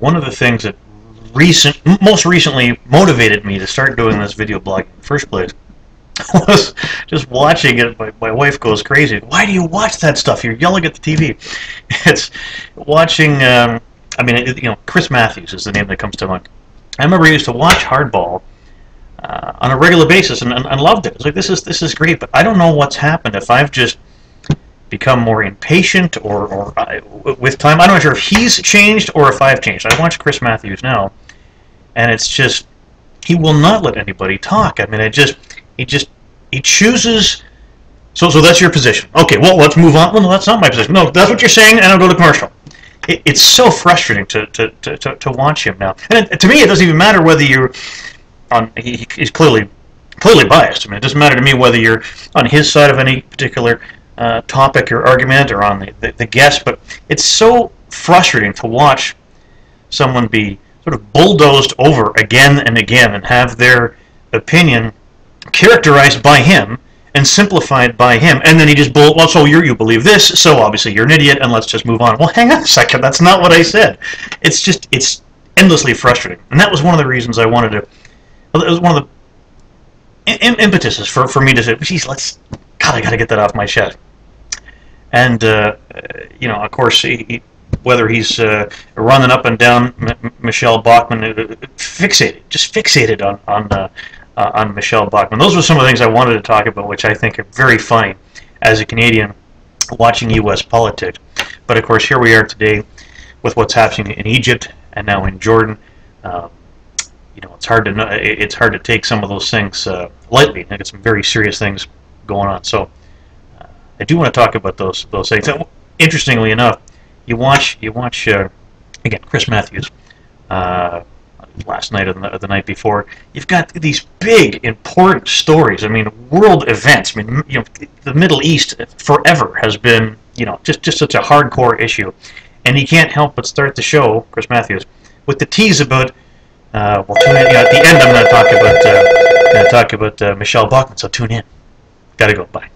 one of the things that recent, most recently motivated me to start doing this video blog in the first place was just watching it. My, my wife goes crazy. Why do you watch that stuff? You're yelling at the TV. It's watching. Um, I mean, it, you know, Chris Matthews is the name that comes to mind. I remember I used to watch Hardball uh, on a regular basis and, and, and loved it. It's like this is this is great, but I don't know what's happened. If I've just become more impatient or, or uh, I, with time, I'm not sure if he's changed or if I've changed. I watch Chris Matthews now, and it's just he will not let anybody talk. I mean, it just he just he chooses. So, so that's your position. Okay, well, let's move on. Well, no, that's not my position. No, that's what you're saying, and I'll go to commercial. It, it's so frustrating to, to, to, to, to watch him now. And it, to me, it doesn't even matter whether you're on. He, he's clearly clearly biased. I mean, it doesn't matter to me whether you're on his side of any particular uh, topic or argument or on the, the, the guest, but it's so frustrating to watch someone be sort of bulldozed over again and again and have their opinion characterized by him and simplified by him, and then he just bull. Well, so you you believe this, so obviously you're an idiot, and let's just move on. Well, hang on a second, that's not what I said. It's just it's endlessly frustrating, and that was one of the reasons I wanted to. It was one of the impetuses for for me to say, "Geez, let's God, I got to get that off my chest." And uh, you know, of course, he, he, whether he's uh, running up and down M Michele Bachmann, uh, fixated, just fixated on on uh, uh, on Michele Bachmann. Those were some of the things I wanted to talk about, which I think are very funny as a Canadian watching U.S. politics. But of course, here we are today with what's happening in Egypt and now in Jordan. Um, you know, it's hard to know, it's hard to take some of those things uh, lightly. I got some very serious things going on. So I do want to talk about those those things. And interestingly enough, you watch you watch uh, again Chris Matthews. Uh, last night or the, or the, night before. You've got these big, important stories. I mean, world events. I mean, you know, the Middle East forever has been, you know, just just such a hardcore issue, and he can't help but start the show, Chris Matthews, with the tease about. Uh, well, tune in. You know, at the end, I'm going to talk about uh, talk about uh, Michele Bachmann. So tune in. Gotta go. Bye.